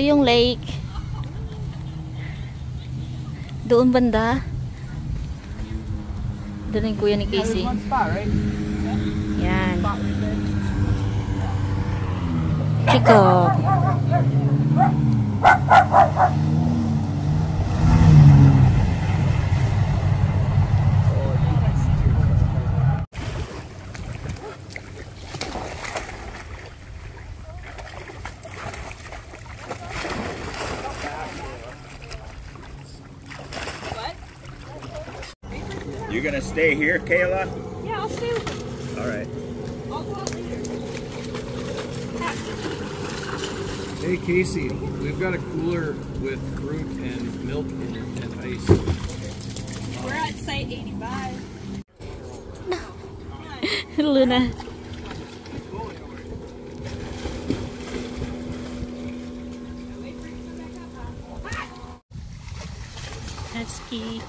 Ito yung lake. Doon banda. Doon yung kuya ni Casey. Yan. There. Chico. You gonna stay here, Kayla? Yeah, I'll stay with you. All right. I'll go out later. Hey Casey, we've got a cooler with fruit and milk in it and ice. We're at site 85. Luna. Husky.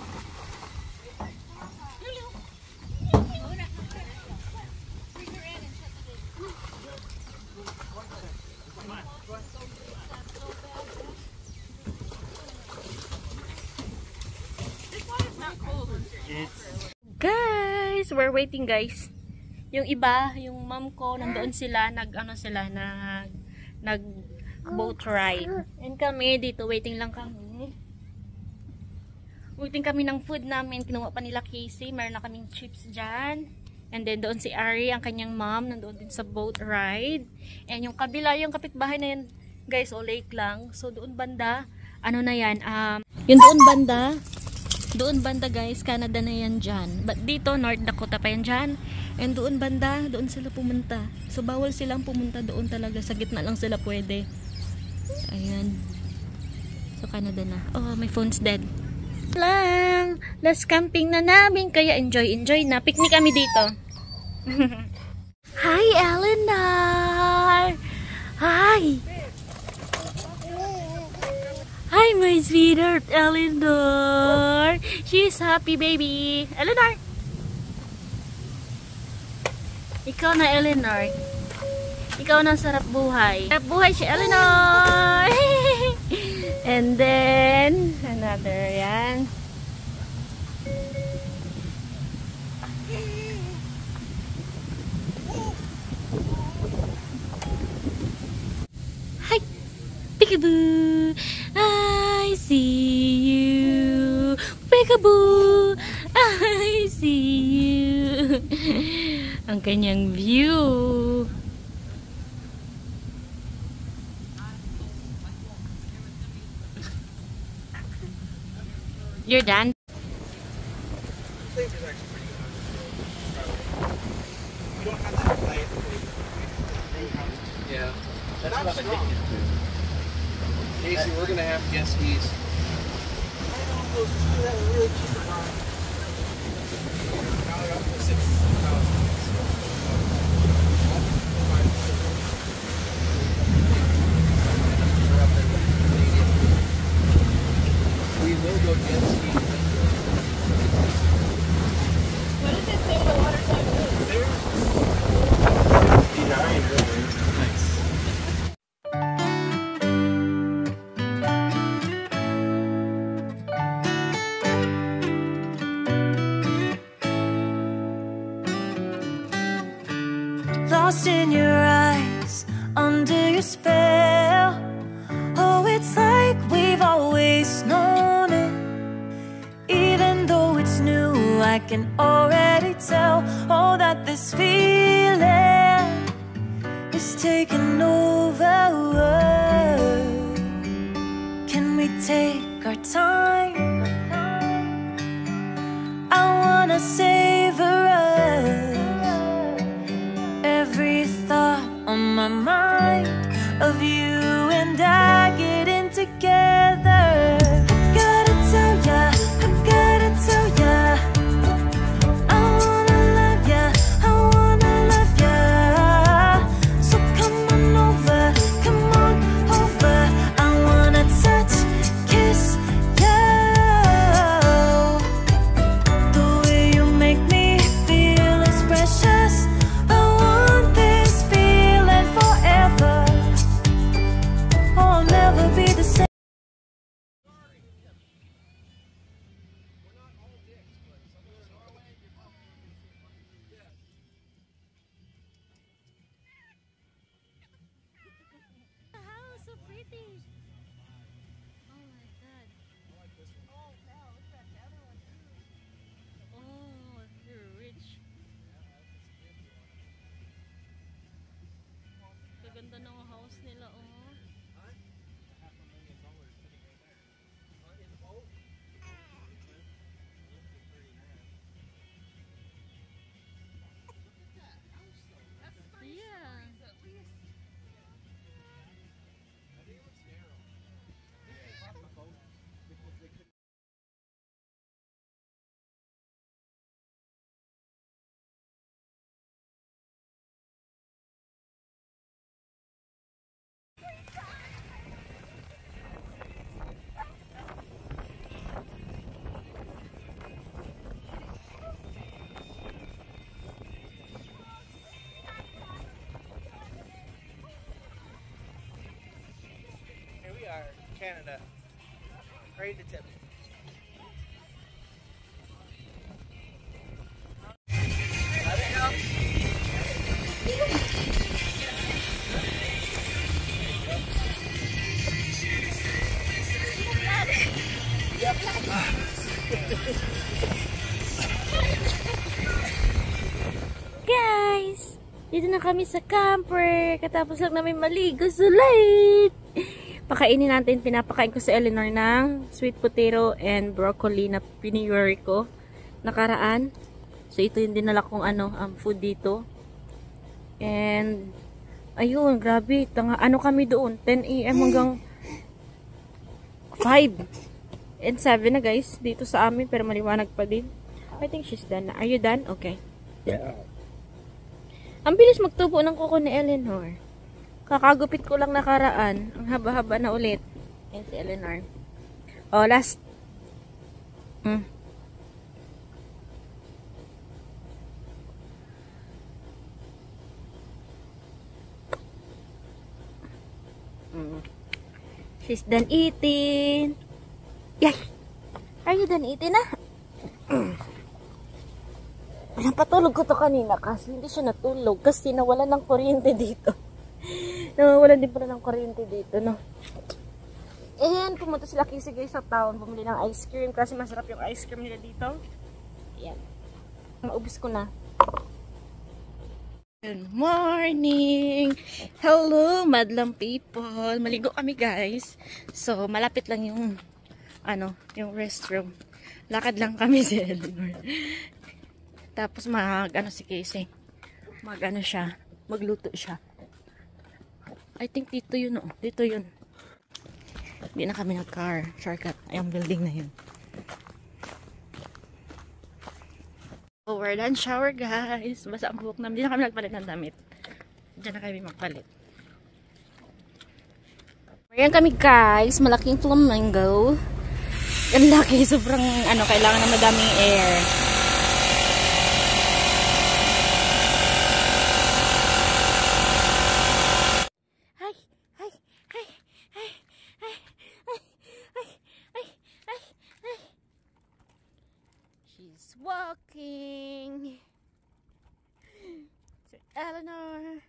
We're waiting guys. Yung iba, yung mom ko, nandoon sila, nag ano sila, nag nag boat ride. And kami dito, waiting lang kami. Waiting kami ng food namin. Kinuha pa nila Casey. Meron na kaming chips dyan. And then doon si Ari, ang kanyang mom, nandoon din sa boat ride. And yung kabila, yung kapitbahay na yan, guys, o lake lang. So doon banda, ano na yan, um, yung doon banda, doon banda guys, Canada na yan dyan. But dito, North Dakota pa yan dyan. And doon banda, doon sila pumunta. So bawal silang pumunta doon talaga. Sa gitna lang sila pwede. Ayan. So Canada na. Oh, my phone's dead. Lang! Last camping na namin. Kaya enjoy, enjoy na. Picnic kami dito. Hi, Eleanor! Hi! Hi, my sweetheart, Eleanor. She's happy, baby. Eleanor. Ikaw na, Eleanor. Ikaw na sarap buhay. Sarap buhay si Eleanor. And then, another, yan. Hi. Peekaboo. Peekaboo. I see you. Ang kanyang view. You're done? Yeah. That's what I'm to. Casey, we're gonna have goes to that really cheap. Lost in your eyes, under your spell. Oh, it's like we've always known it. Even though it's new, I can already tell. Oh, that this feeling is taking over. Can we take our time? I wanna savor Canada. Ready to tip. Guys! Dito na kami sa camper. Katapos lang namin maligo sa light. Pakainin natin. Pinapakain ko sa Eleanor ng sweet potato and broccoli na piniyori ko. Nakaraan. So, ito yung dinala kong ano, um, food dito. And, ayun, grabe. Tanga, ano kami doon? 10 a.m. hanggang 5. And 7 na guys. Dito sa amin. Pero maliwanag pa din. I think she's done na. Are you done? Okay. Ang bilis magtubo ng kuko ni Eleanor. Kakagupit ko lang nakaraan. Ang haba-haba na ulit. Yan si Eleanor. Oh, last. Mm. Mm. She's done eating. Yay! Are you done eating na? Napatulog ko to kanina kasi hindi siya natulog kasi nawalan ng kuryente dito. Nawalan din pala ng kuryente dito, no? And pumunta sila kasi guys sa town, bumili ng ice cream kasi masarap yung ice cream nila dito. Ayan. Maubos ko na. Good morning! Hello, madlang people! Maligo kami guys. So, malapit lang yung ano, yung restroom. Lakad lang kami sa Eleanor. Tapos mag, ano si Casey, mag ano siya, magluto siya. I think dito yun, oh. Dito yun. Hindi na kami nag-car. Shortcut. Ay, ang building na yun. So, we're done shower, guys. Basta ang buhok namin. Hindi na kami nagpalit ng damit. Diyan na kami magpalit. Ayan kami, guys. Malaking flamingo. Ang laki. Sobrang, ano, kailangan na madaming air. cooking. So Eleanor.